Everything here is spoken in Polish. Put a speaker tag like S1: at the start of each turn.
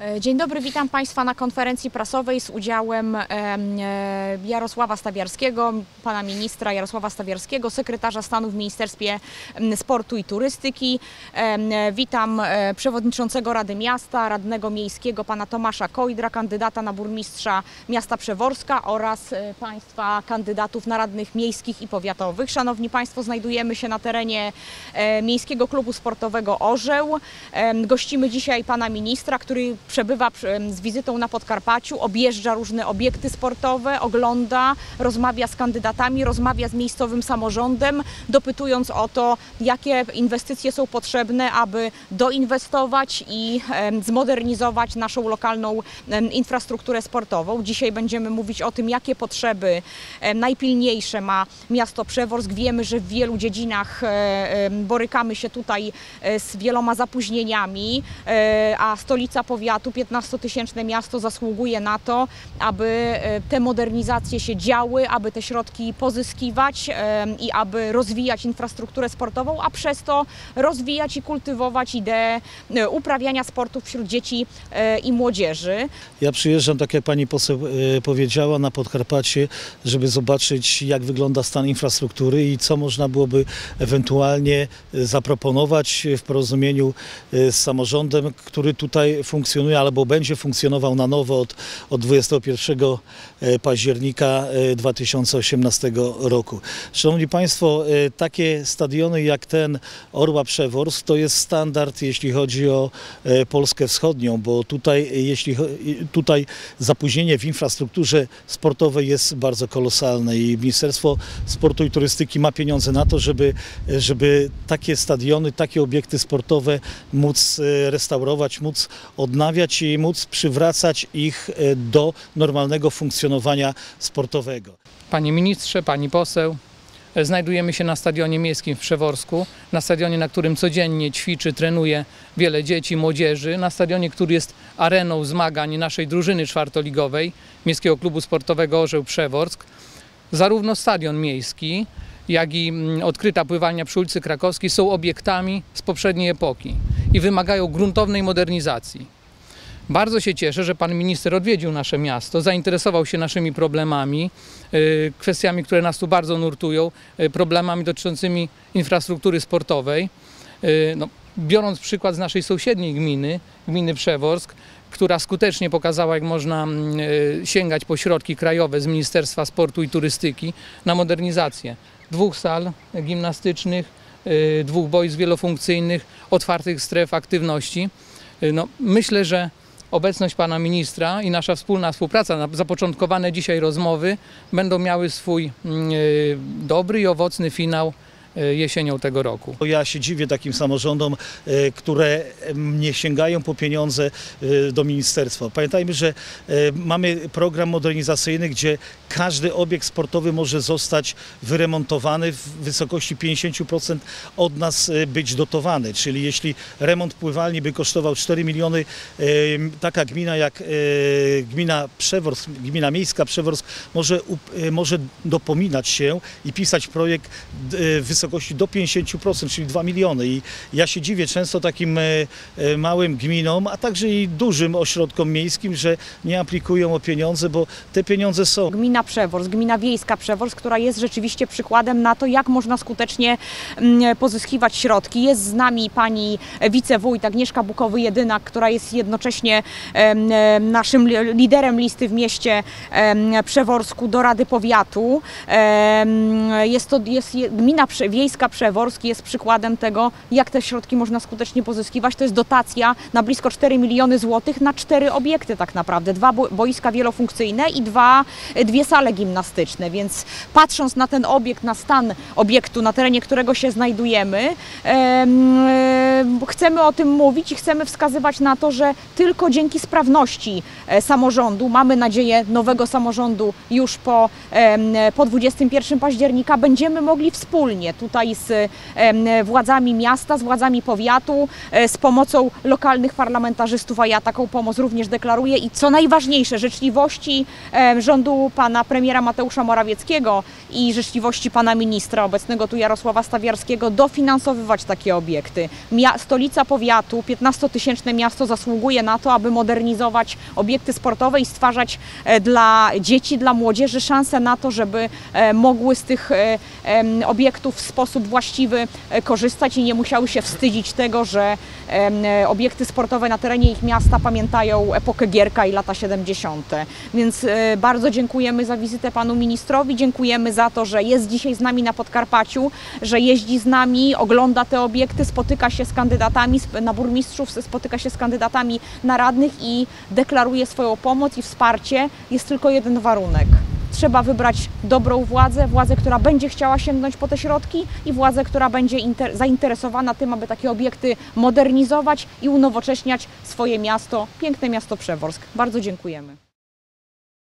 S1: E, Dzień dobry, witam Państwa na konferencji prasowej z udziałem em, e, Jarosława Stawiarskiego, pana ministra Jarosława Stawiarskiego, sekretarza stanu w Ministerstwie Sportu i Turystyki. E, Witam przewodniczącego Rady Miasta, radnego miejskiego pana Tomasza Kojdra, kandydata na burmistrza miasta Przeworska oraz Państwa kandydatów na radnych miejskich i powiatowych. Szanowni Państwo, znajdujemy się na terenie Miejskiego Klubu Sportowego Orzeł. Gościmy dzisiaj pana ministra, który przebywa z wizytą na Podkarpaciu, objeżdża różne obiekty sportowe, ogląda, rozmawia z kandydatami, rozmawia z miejscowym samorządem, dopytując o to, jakie inwestycje są potrzebne, aby doinwestować i zmodernizować naszą lokalną infrastrukturę sportową. Dzisiaj będziemy mówić o tym, jakie potrzeby najpilniejsze ma miasto Przeworsk. Wiemy, że w wielu dziedzinach e, borykamy się tutaj e, z wieloma zapóźnieniami, e, a stolica powiatu, 15-tysięczne miasto zasługuje na to, aby e, te modernizacje się działy, aby te środki pozyskiwać em, i aby rozwijać infrastrukturę sportową, a przez to rozwijać i kultywować ideę e, uprawiania sportu wśród dzieci e, i młodzieży.
S2: Ja przyjeżdżam, tak jak pani poseł e, powiedziała, na Podkarpacie, żeby zobaczyć, jak wygląda stan infrastruktury i co można byłoby ewentualnie e, zaproponować w porozumieniu e, z samorządem, który tutaj funkcjonuje albo będzie funkcjonował na nowo od, od 21 e, października e, 2018 roku. Szanowni Państwo, e, takie stadiony jak ten Orła Przeworsk to jest standard, jeśli chodzi o e, Polskę Wschodnią, bo tutaj, e, jeśli tutaj zapóźnienie w infrastrukturze sportowej jest bardzo kolosalne i Ministerstwo Sportu i Turystyki ma pieniądze na to, żeby, e, żeby takie stadiony, takie obiekty sportowe móc e, restaurować, móc odnawiać i móc przywracać ich e, do normalnego funkcjonowania sportowego.
S3: Panie ministrze, pani poseł, e, znajdujemy się na stadionie miejskim w Przeworsku, na stadionie, na którym codziennie ćwiczy, trenuje wiele dzieci, młodzieży, na stadionie, który jest areną zmagań naszej drużyny czwartoligowej Miejskiego Klubu Sportowego Orzeł Przeworsk. Zarówno stadion miejski, jak i mm, odkryta pływalnia przy ulicy Krakowskiej są obiektami z poprzedniej epoki i wymagają gruntownej modernizacji. Bardzo się cieszę, że pan minister odwiedził nasze miasto, zainteresował się naszymi problemami, y, kwestiami, które nas tu bardzo nurtują, y, problemami dotyczącymi infrastruktury sportowej. Y, No, biorąc przykład z naszej sąsiedniej gminy, gminy Przeworsk, która skutecznie pokazała, jak można mm, sięgać po środki krajowe z Ministerstwa Sportu i Turystyki na modernizację dwóch sal gimnastycznych, dwóch boisk wielofunkcyjnych, otwartych stref aktywności. No, myślę, że obecność pana ministra i nasza wspólna współpraca, zapoczątkowane dzisiaj rozmowy będą miały swój mm, y, dobry i owocny finał jesienią tego roku.
S2: Ja się dziwię takim samorządom, e, które nie sięgają po pieniądze e, do ministerstwa. Pamiętajmy, że e, mamy program modernizacyjny, gdzie każdy obiekt sportowy może zostać wyremontowany w wysokości 50% od nas e, być dotowany. Czyli jeśli remont pływalni by kosztował 4 miliony, e, taka gmina jak e, gmina Przeworsk, gmina miejska Przeworsk może, e, może dopominać się i pisać projekt d- e, w wysokości do 50%, czyli 2 miliony. I ja się dziwię często takim e, e, małym gminom, a także i dużym ośrodkom miejskim, że nie aplikują o pieniądze, bo te pieniądze są.
S1: Gmina Przeworsk, gmina wiejska Przeworsk, która jest rzeczywiście przykładem na to, jak można skutecznie mm, pozyskiwać środki. Jest z nami pani wicewójt Agnieszka Bukowy-Jedynak, która jest jednocześnie naszym li- liderem listy w mieście Przeworsku do Rady Powiatu. Jest to jest, je- gmina wiejska Przeworsk jest przykładem tego, jak te środki można skutecznie pozyskiwać. To jest dotacja na blisko 4 miliony złotych na cztery obiekty tak naprawdę. Dwa bo- boiska wielofunkcyjne i dwa, dwie sale gimnastyczne, więc patrząc na ten obiekt, na stan obiektu, na terenie którego się znajdujemy, em, em, chcemy o tym mówić i chcemy wskazywać na to, że tylko dzięki sprawności e, samorządu, mamy nadzieję nowego samorządu już po, po 21 października, będziemy mogli wspólnie tutaj z władzami miasta, z władzami powiatu, e, z pomocą lokalnych parlamentarzystów, a ja taką pomoc również deklaruję i co najważniejsze, życzliwości rządu pana premiera Mateusza Morawieckiego i życzliwości pana ministra obecnego tu Jarosława Stawiarskiego dofinansowywać takie obiekty. Stolica powiatu, 15-tysięczne miasto zasługuje na to, aby modernizować obiekty sportowe i stwarzać e, dla dzieci, dla młodzieży szansę na to, żeby e, mogły z tych obiektów sposób właściwy e, korzystać i nie musiały się wstydzić tego, że e, obiekty sportowe na terenie ich miasta pamiętają epokę Gierka i lata 70. Więc e, bardzo dziękujemy za wizytę panu ministrowi, dziękujemy za to, że jest dzisiaj z nami na Podkarpaciu, że jeździ z nami, ogląda te obiekty, spotyka się z kandydatami na burmistrzów, spotyka się z kandydatami na radnych i deklaruje swoją pomoc i wsparcie. Jest tylko jeden warunek. Trzeba wybrać dobrą władzę, władzę, która będzie chciała sięgnąć po te środki i władzę, która będzie inter- zainteresowana tym, aby takie obiekty modernizować i unowocześniać swoje miasto, piękne miasto Przeworsk. Bardzo dziękujemy.